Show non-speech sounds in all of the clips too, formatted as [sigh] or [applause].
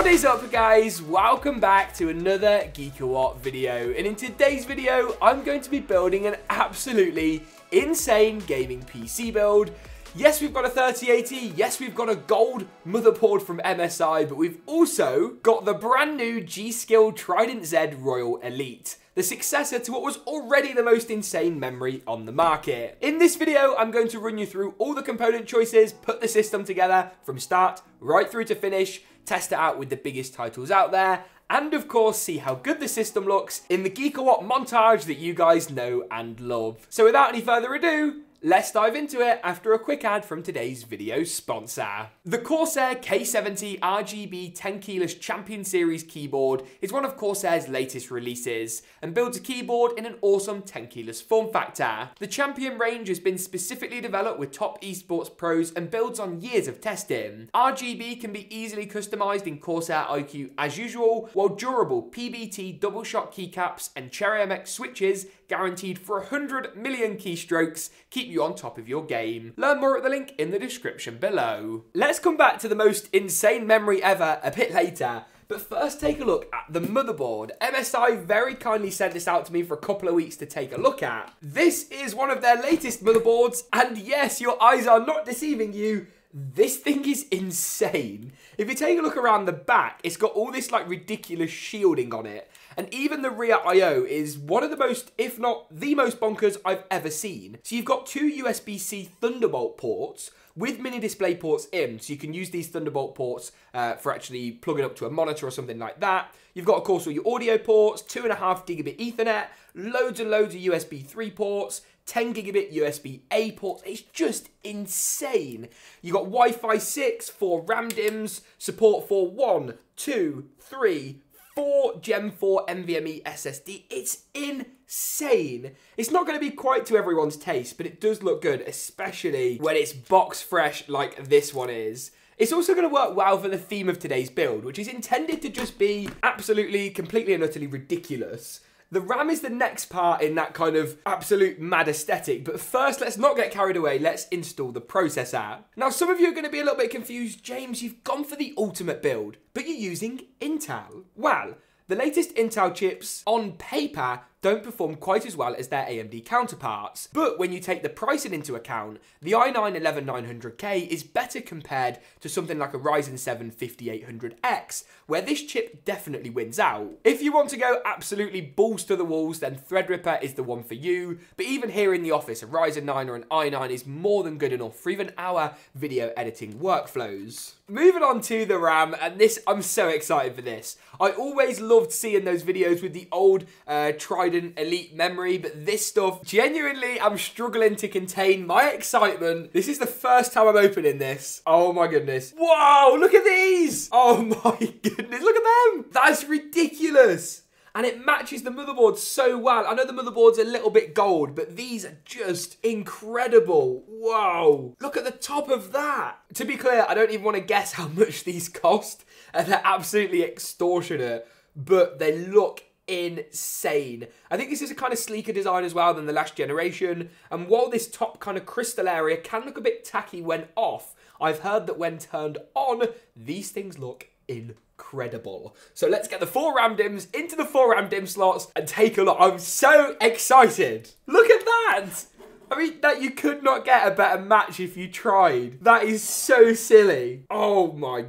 What is up guys? Welcome back to another GeekaWhat video and in today's video I'm going to be building an absolutely insane gaming PC build. Yes, we've got a 3080, yes, we've got a gold motherboard from MSI, but we've also got the brand new G-Skill Trident Z Royal Elite the successor to what was already the most insane memory on the market. In this video, I'm going to run you through all the component choices, put the system together from start right through to finish, test it out with the biggest titles out there, and of course see how good the system looks in the GeekaWhat montage that you guys know and love. So without any further ado, Let's dive into it after a quick ad from today's video sponsor. The Corsair K70 RGB 10 keyless Champion Series keyboard is one of Corsair's latest releases and builds a keyboard in an awesome 10 keyless form factor. The Champion range has been specifically developed with top esports pros and builds on years of testing. RGB can be easily customized in Corsair iCUE as usual, while durable PBT double shot keycaps and Cherry MX switches guaranteed for 100 million keystrokes keep you on top of your game. Learn more at the link in the description below. Let's come back to the most insane memory ever a bit later. But first, take a look at the motherboard. MSI very kindly sent this out to me for a couple of weeks to take a look at. This is one of their latest motherboards, and yes, your eyes are not deceiving you. This thing is insane. If you take a look around the back, it's got all this like ridiculous shielding on it. And even the rear I.O. is one of the most, if not the most bonkers I've ever seen. So you've got two USB-C Thunderbolt ports with mini display ports in, so you can use these Thunderbolt ports uh, for actually plugging up to a monitor or something like that. You've got, of course, all your audio ports, 2.5 gigabit Ethernet, loads and loads of USB 3 ports, 10 gigabit USB A ports. It's just insane. You've got Wi Fi 6, 4 RAM DIMMs, support for 1, 2, 3, 4 Gen 4 NVMe SSD. It's insane. It's not going to be quite to everyone's taste, but it does look good, especially when it's box fresh like this one is. It's also going to work well for the theme of today's build, which is intended to just be absolutely, completely and utterly ridiculous. The RAM is the next part in that kind of absolute mad aesthetic, but first let's not get carried away, let's install the processor. Now some of you are going to be a little bit confused, James, you've gone for the ultimate build, but you're using Intel. Well, the latest Intel chips, on paper, don't perform quite as well as their AMD counterparts. But when you take the pricing into account, the i9-11900K is better compared to something like a Ryzen 7 5800X, where this chip definitely wins out. If you want to go absolutely balls to the walls, then Threadripper is the one for you, but even here in the office, a Ryzen 9 or an i9 is more than good enough for even our video editing workflows. Moving on to the RAM, and this, I'm so excited for this. I always loved seeing those videos with the old uh, Trident Elite memory, but this stuff, genuinely, I'm struggling to contain my excitement. This is the first time I'm opening this. Oh my goodness. Whoa, look at these. Oh [laughs] my goodness, look at them. That's ridiculous and it matches the motherboard so well. I know the motherboard's a little bit gold, but these are just incredible. Whoa. Look at the top of that. To be clear, I don't even want to guess how much these cost, and [laughs] they're absolutely extortionate, but they look insane. I think this is a kind of sleeker design as well than the last generation, and while this top kind of crystal area can look a bit tacky when off, I've heard that when turned on, these things look incredible. So let's get the four RAM DIMMs into the four RAM DIMM slots and take a look. I'm so excited. Look at that. I mean, that you could not get a better match if you tried. That is so silly. Oh my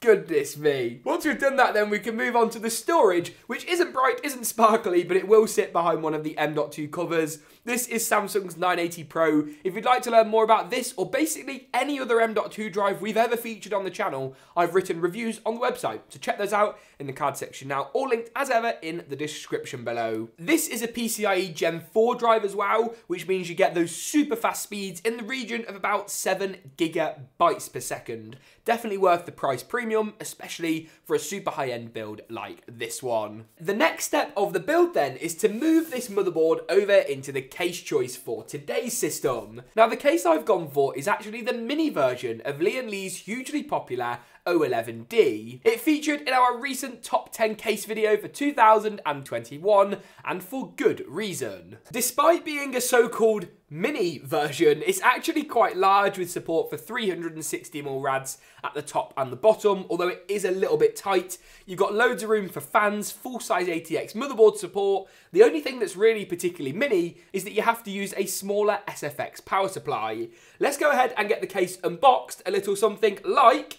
Goodness me. Once we've done that then we can move on to the storage, which isn't bright, isn't sparkly, but it will sit behind one of the M.2 covers. This is Samsung's 980 Pro. If you'd like to learn more about this or basically any other M.2 drive we've ever featured on the channel, I've written reviews on the website, so check those out in the card section now, all linked as ever in the description below. This is a PCIe Gen 4 drive as well, which means you get those super fast speeds in the region of about 7 gigabytes per second. Definitely worth the price premium, especially for a super high-end build like this one. The next step of the build then is to move this motherboard over into the case choice for today's system. Now the case I've gone for is actually the mini version of Lian Li's hugely popular O11D. It featured in our recent top 10 case video for 2021 and for good reason. Despite being a so-called mini version, it's actually quite large with support for 360mm rads at the top and the bottom, although it is a little bit tight. You've got loads of room for fans, full-size ATX motherboard support. The only thing that's really particularly mini is that you have to use a smaller SFX power supply. Let's go ahead and get the case unboxed, a little something like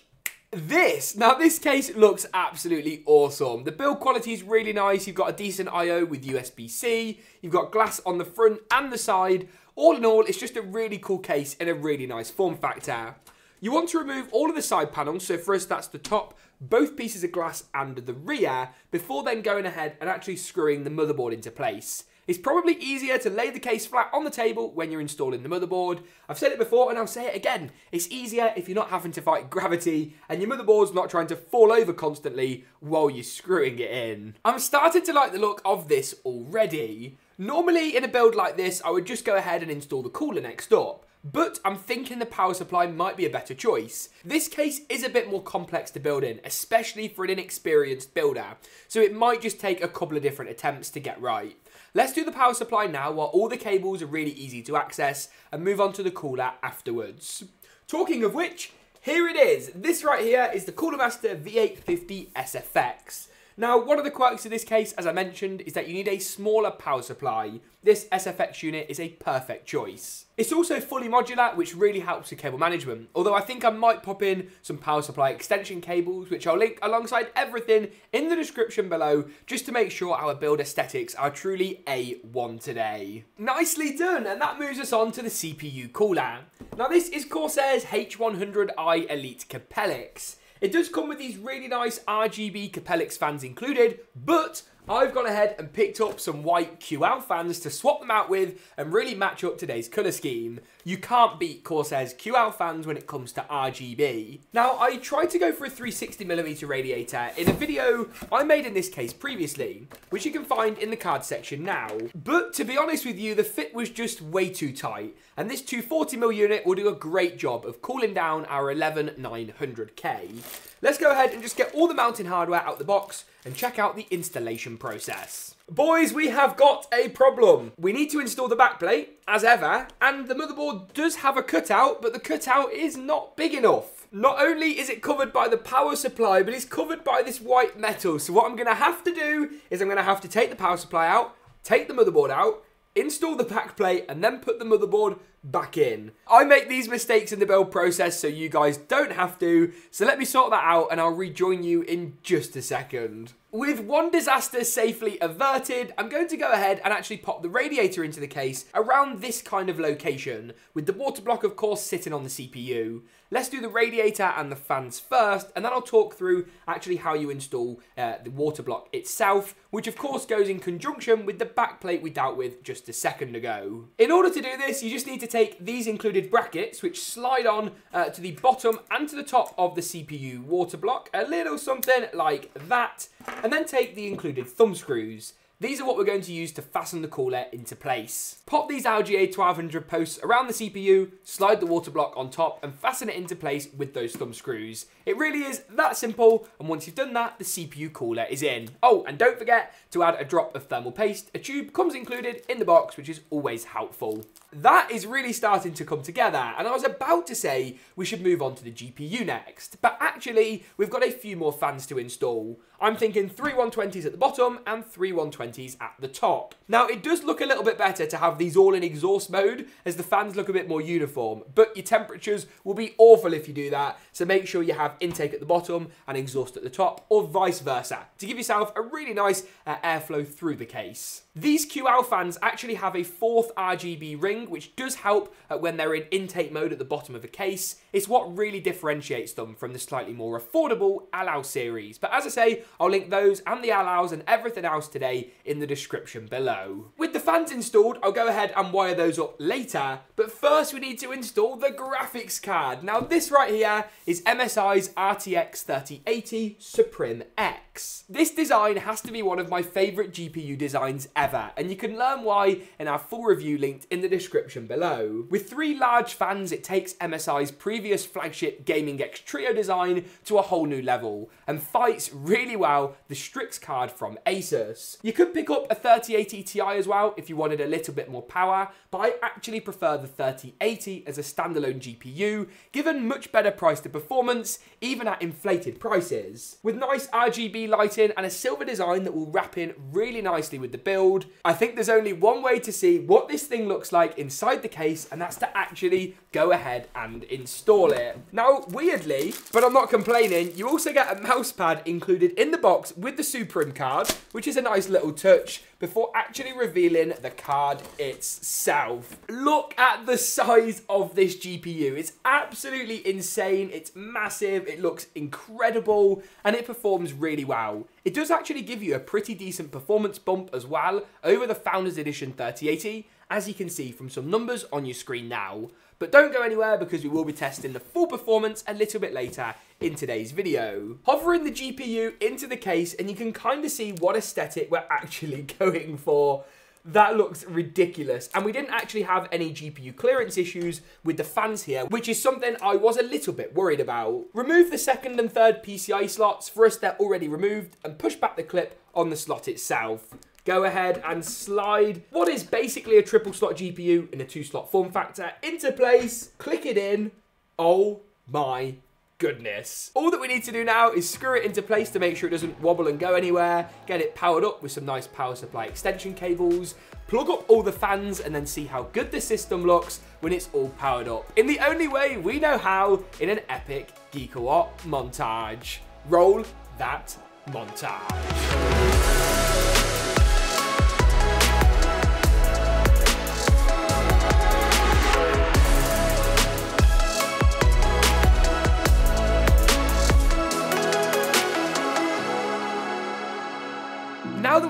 this. Now, this case looks absolutely awesome. The build quality is really nice. You've got a decent I.O. with USB-C. You've got glass on the front and the side. All in all, it's just a really cool case and a really nice form factor. You want to remove all of the side panels, so for us that's the top, both pieces of glass and the rear, before then going ahead and actually screwing the motherboard into place. It's probably easier to lay the case flat on the table when you're installing the motherboard. I've said it before and I'll say it again. It's easier if you're not having to fight gravity and your motherboard's not trying to fall over constantly while you're screwing it in. I'm starting to like the look of this already. Normally in a build like this, I would just go ahead and install the cooler next up. But I'm thinking the power supply might be a better choice. This case is a bit more complex to build in, especially for an inexperienced builder, so it might just take a couple of different attempts to get right. Let's do the power supply now while all the cables are really easy to access and move on to the cooler afterwards. Talking of which, here it is. This right here is the Cooler Master V850 SFX. Now, one of the quirks of this case, as I mentioned, is that you need a smaller power supply. This SFX unit is a perfect choice. It's also fully modular, which really helps with cable management. Although I think I might pop in some power supply extension cables, which I'll link alongside everything in the description below, just to make sure our build aesthetics are truly A1 today. Nicely done, and that moves us on to the CPU cooler. Now this is Corsair's H100i Elite Capellix. It does come with these really nice RGB Capellix fans included, but I've gone ahead and picked up some white QL fans to swap them out with and really match up today's colour scheme. You can't beat Corsair's QL fans when it comes to RGB. Now, I tried to go for a 360mm radiator in a video I made in this case previously, which you can find in the card section now. But to be honest with you, the fit was just way too tight, and this 240mm unit will do a great job of cooling down our 11900K. Let's go ahead and just get all the mounting hardware out the box and check out the installation process. Boys, we have got a problem. We need to install the backplate, as ever, and the motherboard does have a cutout, but the cutout is not big enough. Not only is it covered by the power supply, but it's covered by this white metal. So what I'm going to have to do is I'm going to have to take the power supply out, take the motherboard out, install the backplate, and then put the motherboard back in. I make these mistakes in the build process so you guys don't have to, so let me sort that out and I'll rejoin you in just a second. With one disaster safely averted, I'm going to go ahead and actually pop the radiator into the case around this kind of location, with the water block of course sitting on the CPU. Let's do the radiator and the fans first, and then I'll talk through actually how you install uh, the water block itself, which of course goes in conjunction with the backplate we dealt with just a second ago. In order to do this, you just need to take these included brackets, which slide on uh, to the bottom and to the top of the CPU water block, a little something like that, and then take the included thumb screws. These are what we're going to use to fasten the cooler into place. Pop these LGA 1200 posts around the CPU, slide the water block on top and fasten it into place with those thumb screws. It really is that simple and once you've done that, the CPU cooler is in. Oh, and don't forget to add a drop of thermal paste. A tube comes included in the box, which is always helpful. That is really starting to come together and I was about to say we should move on to the GPU next, but actually we've got a few more fans to install. I'm thinking three 120s at the bottom and three 120s at the top. Now, it does look a little bit better to have these all in exhaust mode as the fans look a bit more uniform, but your temperatures will be awful if you do that, so make sure you have intake at the bottom and exhaust at the top, or vice versa, to give yourself a really nice uh, airflow through the case. These QL fans actually have a fourth RGB ring, which does help uh, when they're in intake mode at the bottom of the case. It's what really differentiates them from the slightly more affordable Allow series. But as I say, I'll link those and the Allows and everything else today in the description below. With the fans installed, I'll go ahead and wire those up later, but first we need to install the graphics card. Now this right here is MSI's RTX 3080 Suprim X. This design has to be one of my favourite GPU designs ever ever, and you can learn why in our full review linked in the description below. With three large fans, it takes MSI's previous flagship Gaming X Trio design to a whole new level, and fights really well the Strix card from Asus. You could pick up a 3080 Ti as well if you wanted a little bit more power, but I actually prefer the 3080 as a standalone GPU, given much better price to performance, even at inflated prices. With nice RGB lighting and a silver design that will wrap in really nicely with the build, I think there's only one way to see what this thing looks like inside the case, and that's to actually go ahead and install it. Now, weirdly, but I'm not complaining, you also get a mouse pad included in the box with the Suprim card, which is a nice little touch before actually revealing the card itself. Look at the size of this GPU. It's absolutely insane. It's massive. It looks incredible and it performs really well. It does actually give you a pretty decent performance bump as well over the Founders Edition 3080, as you can see from some numbers on your screen now. But don't go anywhere because we will be testing the full performance a little bit later in today's video. Hovering the GPU into the case and you can kind of see what aesthetic we're [laughs] actually going for. That looks ridiculous. And we didn't actually have any GPU clearance issues with the fans here, which is something I was a little bit worried about. Remove the second and third PCI slots. For us, they're already removed. And push back the clip on the slot itself go ahead and slide what is basically a triple slot GPU in a two slot form factor into place, click it in. Oh my goodness. All that we need to do now is screw it into place to make sure it doesn't wobble and go anywhere, get it powered up with some nice power supply extension cables, plug up all the fans and then see how good the system looks when it's all powered up. In the only way we know how in an epic GeekaWhat montage. Roll that montage.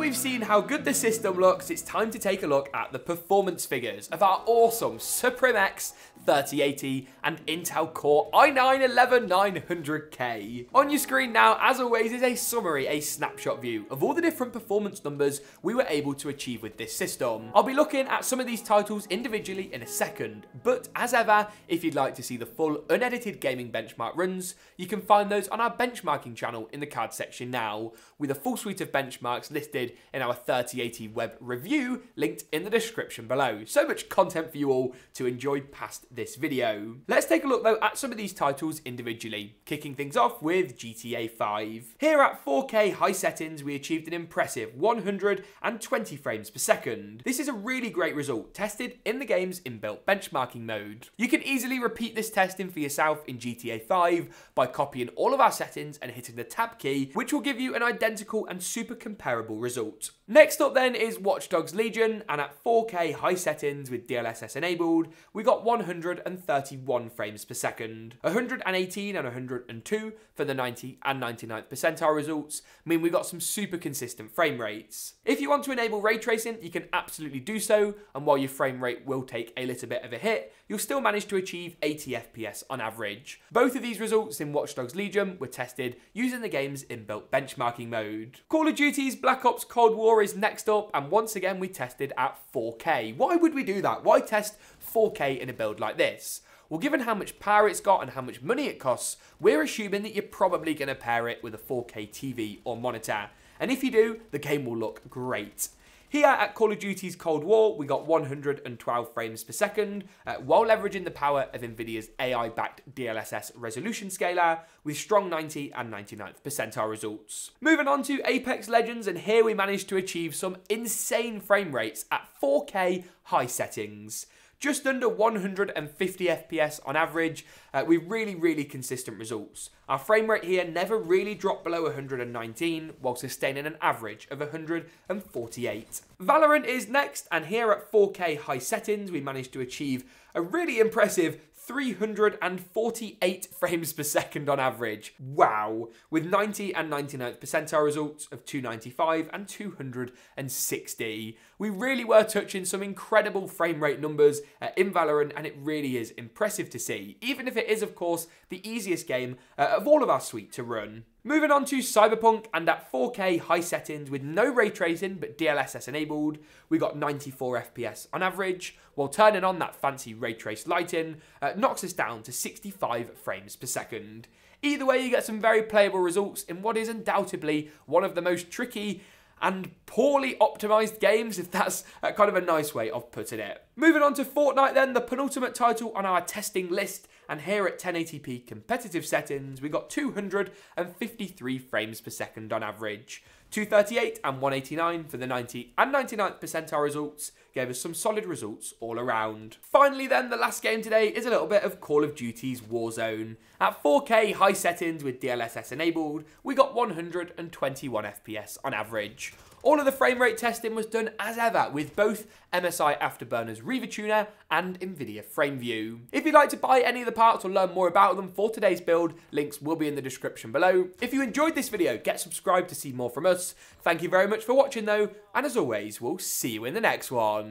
We've seen how good the system looks, it's time to take a look at the performance figures of our awesome Suprim X 3080 and Intel Core i9-11900K. On your screen now, as always, is a summary, a snapshot view of all the different performance numbers we were able to achieve with this system. I'll be looking at some of these titles individually in a second, but as ever, if you'd like to see the full unedited gaming benchmark runs, you can find those on our benchmarking channel in the card section now, with a full suite of benchmarks listed in our 3080 web review linked in the description below. So much content for you all to enjoy past this video. Let's take a look though at some of these titles individually, kicking things off with GTA 5. Here at 4K high settings we achieved an impressive 120 frames per second. This is a really great result, tested in the game's inbuilt benchmarking mode. You can easily repeat this testing for yourself in GTA 5 by copying all of our settings and hitting the tab key, which will give you an identical and super comparable result. Next up then is Watch Dogs Legion, and at 4K high settings with DLSS enabled, we got 131 frames per second. 118 and 102 for the 90 and 99th percentile results mean we got some super consistent frame rates. If you want to enable ray tracing, you can absolutely do so, and while your frame rate will take a little bit of a hit, you'll still manage to achieve 80 FPS on average. Both of these results in Watch Dogs Legion were tested using the game's inbuilt benchmarking mode. Call of Duty's Black Ops Cold War is next up, and once again we tested at 4K. Why would we do that? Why test 4K in a build like this? Well, given how much power it's got and how much money it costs, we're assuming that you're probably going to pair it with a 4K TV or monitor. And if you do, the game will look great. Here at Call of Duty's Cold War, we got 112 frames per second, uh, while leveraging the power of NVIDIA's AI-backed DLSS resolution scaler, with strong 90 and 99th percentile results. Moving on to Apex Legends, and here we managed to achieve some insane frame rates at 4K high settings just under 150 FPS on average, uh, with really, really consistent results. Our frame rate here never really dropped below 119, while sustaining an average of 148. Valorant is next, and here at 4K high settings, we managed to achieve a really impressive 348 frames per second on average. Wow. With 90 and 99th percentile results of 295 and 260. We really were touching some incredible frame rate numbers uh, in Valorant and it really is impressive to see, even if it is of course the easiest game uh, of all of our suite to run. Moving on to Cyberpunk, and at 4K high settings with no ray tracing but DLSS enabled, we got 94 FPS on average, while turning on that fancy ray trace lighting uh, knocks us down to 65 frames per second. Either way, you get some very playable results in what is undoubtedly one of the most tricky and poorly optimized games, if that's kind of a nice way of putting it. Moving on to Fortnite then, the penultimate title on our testing list, and here at 1080p competitive settings, we got 253 frames per second on average. 238 and 189 for the 90 and 99th percentile results gave us some solid results all around. Finally then, the last game today is a little bit of Call of Duty's Warzone. At 4K high settings with DLSS enabled, we got 121 FPS on average. All of the frame rate testing was done as ever with both MSI Afterburner's Riva Tuner and NVIDIA FrameView. If you'd like to buy any of the parts or learn more about them for today's build, links will be in the description below. If you enjoyed this video, get subscribed to see more from us. Thank you very much for watching though, and as always, we'll see you in the next one.